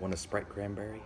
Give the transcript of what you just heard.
Want a Sprite cranberry?